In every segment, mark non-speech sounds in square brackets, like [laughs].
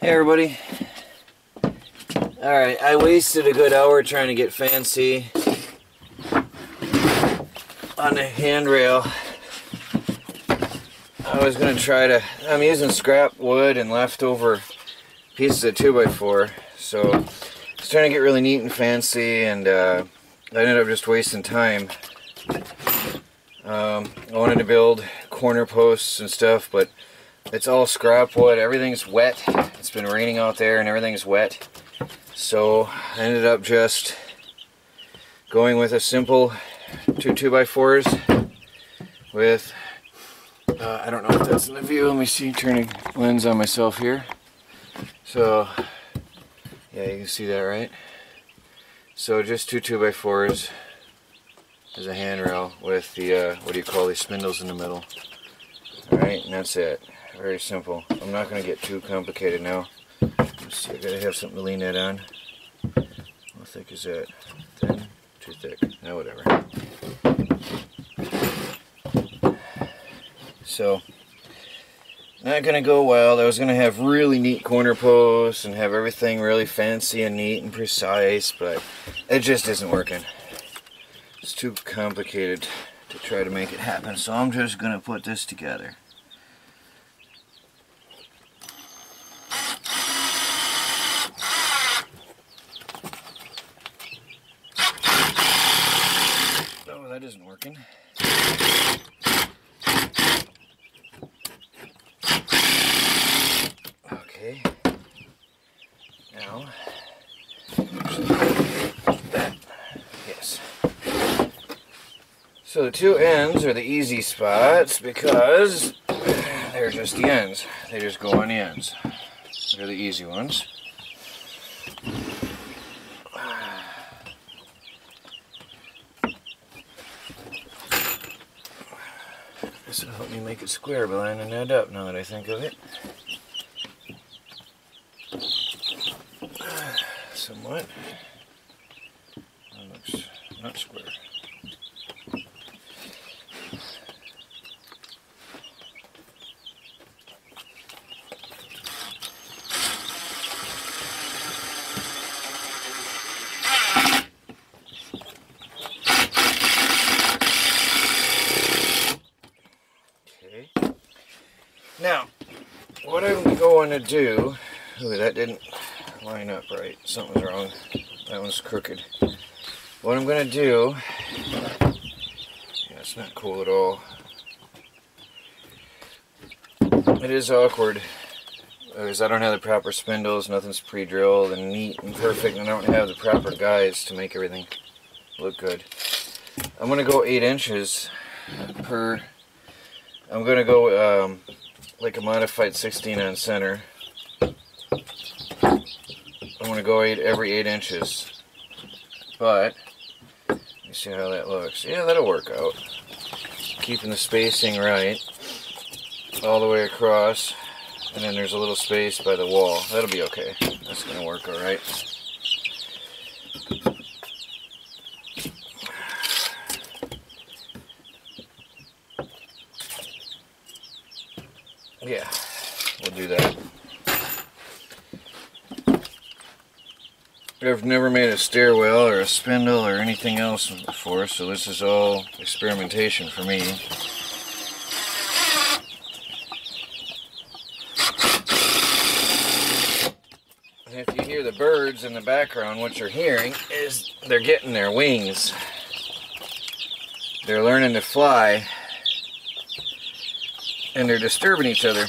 Hey everybody. Alright, I wasted a good hour trying to get fancy on the handrail. I was going to try to, I'm using scrap wood and leftover pieces of 2x4, so I was trying to get really neat and fancy and uh, I ended up just wasting time. Um, I wanted to build corner posts and stuff, but it's all scrap wood. Everything's wet. It's been raining out there and everything's wet. So I ended up just going with a simple two 2x4s with, uh, I don't know if that's in the view. Let me see, turning lens on myself here. So, yeah, you can see that, right? So just two 2x4s as a handrail with the, uh, what do you call these spindles in the middle. Alright, and that's it. Very simple. I'm not going to get too complicated now. Let's see, I gotta have something to lean that on. How thick is that? Thin? Too thick? No, whatever. So, not gonna go wild. I was gonna have really neat corner posts and have everything really fancy and neat and precise, but it just isn't working. It's too complicated to try to make it happen, so I'm just gonna put this together. Oh, that isn't working. Okay. Now, that, yes. So the two ends are the easy spots because they're just the ends. They just go on the ends. They're the easy ones. Will help me make it square by lining that up now that I think of it. [sighs] Somewhat. That looks not square. Okay. Now, what I'm going to do, ooh, that didn't line up right. Something's wrong. That one's crooked. What I'm going to do, yeah, it's not cool at all. It is awkward because I don't have the proper spindles, nothing's pre-drilled and neat and perfect, and I don't have the proper guides to make everything look good. I'm going to go 8 inches per I'm gonna go um, like a modified 16 on center. I'm gonna go eight every eight inches, but me see how that looks. Yeah, that'll work out. Keeping the spacing right all the way across, and then there's a little space by the wall. That'll be okay. That's gonna work all Yeah, we'll do that. I've never made a stairwell or a spindle or anything else before, so this is all experimentation for me. And if you hear the birds in the background, what you're hearing is they're getting their wings. They're learning to fly and they're disturbing each other.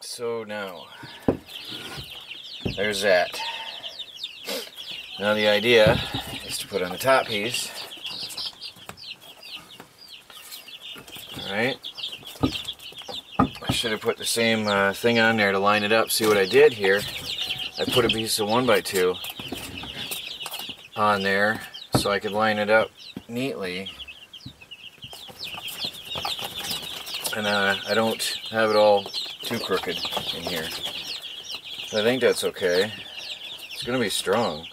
So now, there's that. Now the idea is to put on the top piece. Alright. I should have put the same uh, thing on there to line it up. See what I did here? I put a piece of 1x2 on there so I could line it up neatly and uh, I don't have it all too crooked in here. I think that's okay. It's going to be strong.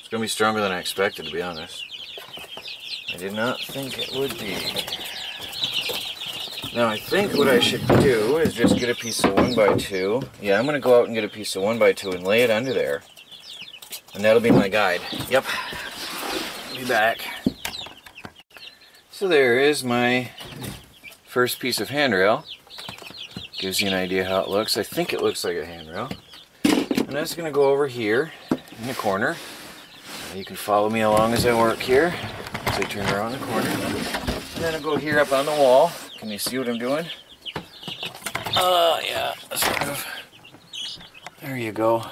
It's to be stronger than I expected, to be honest. I did not think it would be. Now I think what I should do is just get a piece of 1x2. Yeah, I'm going to go out and get a piece of 1x2 and lay it under there. And that'll be my guide. Yep. Be back. So there is my first piece of handrail. Gives you an idea how it looks. I think it looks like a handrail. And that's going to go over here in the corner. You can follow me along as I work here. As I turn around the corner. And then I'll go here up on the wall. Can you see what I'm doing? Uh, yeah, sort of. There you go.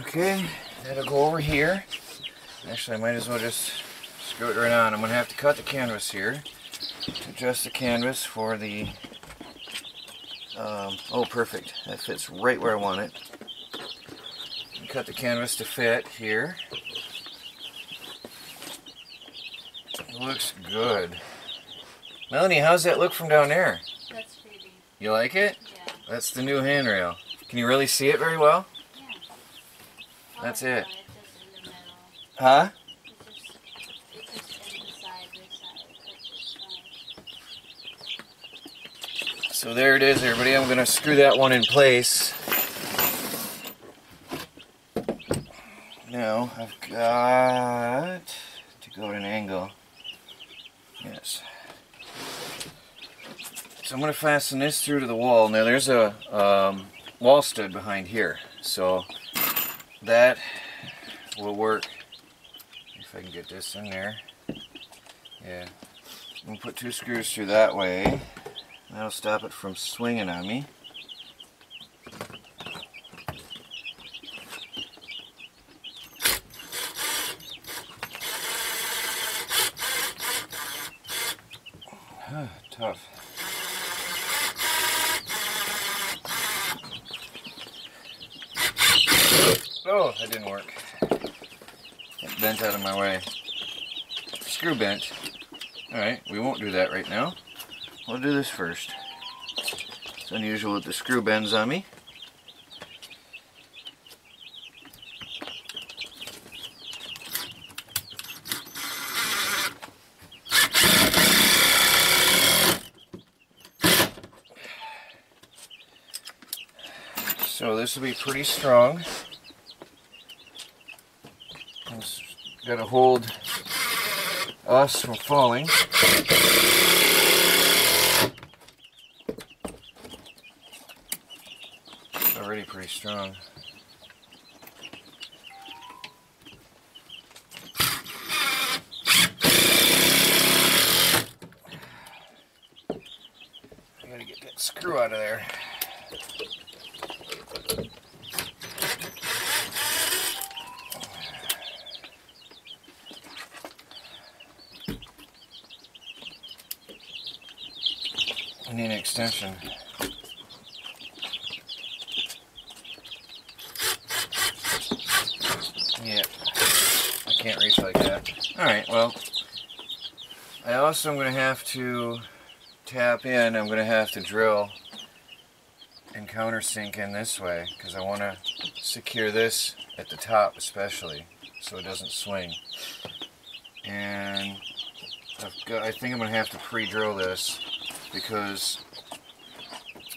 Okay, that'll go over here. Actually, I might as well just screw it right on. I'm going to have to cut the canvas here to adjust the canvas for the... Um, oh, perfect. That fits right where I want it. Cut the canvas to fit here. looks good. Melanie, how's that look from down there? That's pretty. You like it? Yeah. That's the new handrail. Can you really see it very well? That's it. no, It's just in the middle. Huh? It's just, it's just in the side, this side, like this side. So there it is, everybody. I'm going to screw that one in place. Now, I've got to go at an angle. Yes. So I'm going to fasten this through to the wall. Now there's a um, wall stud behind here. So that will work. If I can get this in there. Yeah. I'm to put two screws through that way. That'll stop it from swinging on me. [sighs] Tough. Oh, that didn't work. It bent out of my way. Screw bent. Alright, we won't do that right now. We'll do this first. It's unusual that the screw bends on me. So this will be pretty strong. It's got to hold us from falling. already pretty strong. I gotta get that screw out of there. I need an extension. Yeah, I can't reach like that. Alright, well, I also am going to have to tap in, I'm going to have to drill and countersink in this way because I want to secure this at the top especially so it doesn't swing. And got, I think I'm going to have to pre-drill this because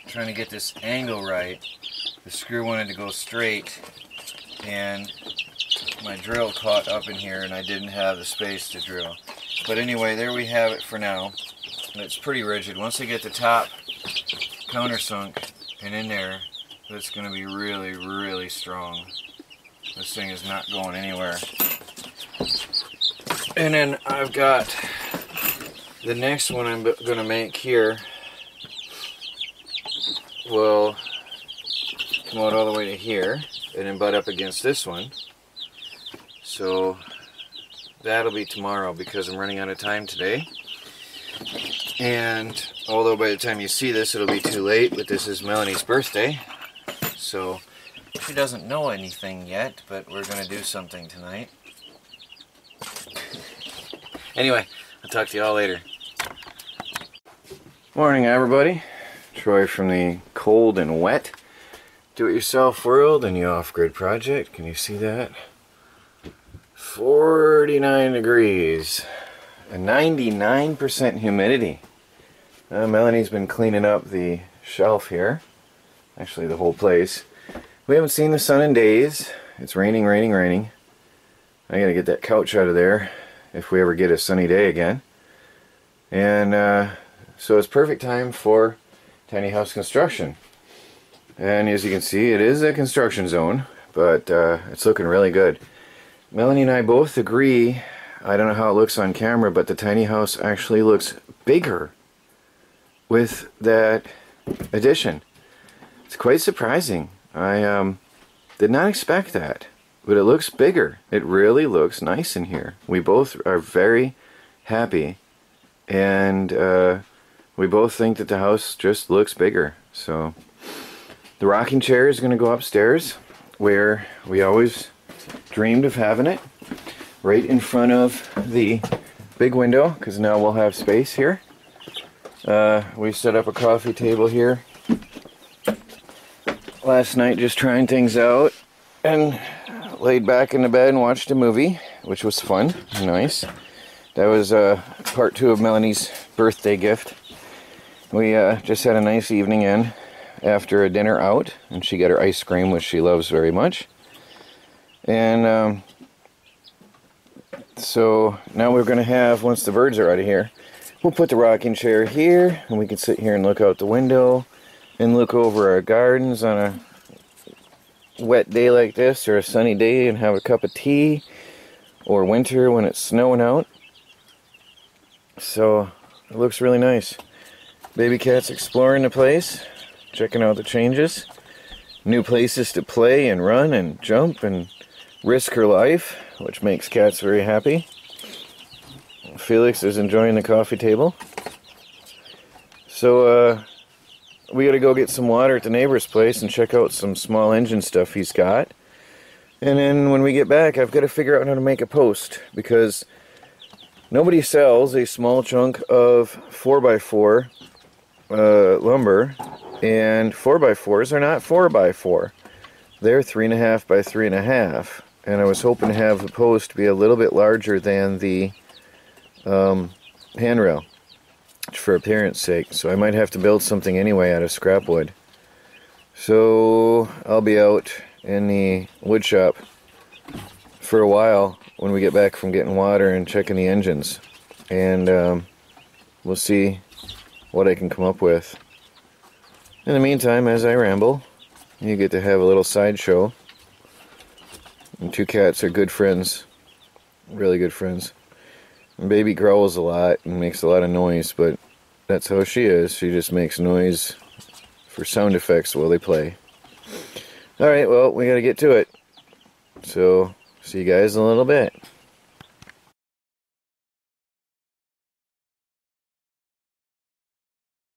trying to get this angle right, the screw wanted to go straight and my drill caught up in here and I didn't have the space to drill. But anyway, there we have it for now. It's pretty rigid. Once I get the top countersunk and in there, it's going to be really, really strong. This thing is not going anywhere. And then I've got the next one I'm going to make here will come out all the way to here and then butt up against this one. So that'll be tomorrow because I'm running out of time today. And although by the time you see this it'll be too late, but this is Melanie's birthday. So she doesn't know anything yet, but we're going to do something tonight. [laughs] Anyway, I'll talk to you all later. Morning everybody. Troy from the cold and wet do-it-yourself world and the off-grid project. Can you see that? 49 degrees and 99% humidity. Uh, Melanie's been cleaning up the shelf here. Actually, the whole place. We haven't seen the sun in days. It's raining, raining, raining. I gotta get that couch out of there if we ever get a sunny day again. And uh, so it's perfect time for tiny house construction. And as you can see, it is a construction zone, but uh, it's looking really good. Melanie and I both agree, I don't know how it looks on camera, but the tiny house actually looks bigger with that addition. It's quite surprising. I um, did not expect that, but it looks bigger. It really looks nice in here. We both are very happy, and uh, we both think that the house just looks bigger. So the rocking chair is going to go upstairs, where we always dreamed of having it, right in front of the big window, because now we'll have space here. Uh, we set up a coffee table here last night just trying things out and laid back in the bed and watched a movie, which was fun, nice. That was uh, part two of Melanie's birthday gift. We uh, just had a nice evening in after a dinner out, and she got her ice cream, which she loves very much. And um, so now we're going to have, once the birds are out of here, we'll put the rocking chair here, and we can sit here and look out the window and look over our gardens on a wet day like this or a sunny day and have a cup of tea or winter when it's snowing out. So it looks really nice. Baby cat's exploring the place, checking out the changes, new places to play and run and jump and risk her life, which makes cats very happy. Felix is enjoying the coffee table. So, uh, we gotta go get some water at the neighbor's place and check out some small engine stuff he's got. And then when we get back, I've got to figure out how to make a post because nobody sells a small chunk of 4x4 uh, lumber, and 4x4s are not 4x4. They're 3.5 by 3.5. And I was hoping to have the post be a little bit larger than the um, handrail for appearance sake. So I might have to build something anyway out of scrap wood. So I'll be out in the wood shop for a while when we get back from getting water and checking the engines. And um, we'll see what I can come up with. In the meantime, as I ramble, you get to have a little sideshow. And two cats are good friends. Really good friends. Baby growls a lot and makes a lot of noise, but that's how she is. She just makes noise for sound effects while they play. Alright, well, we gotta get to it. So, see you guys in a little bit.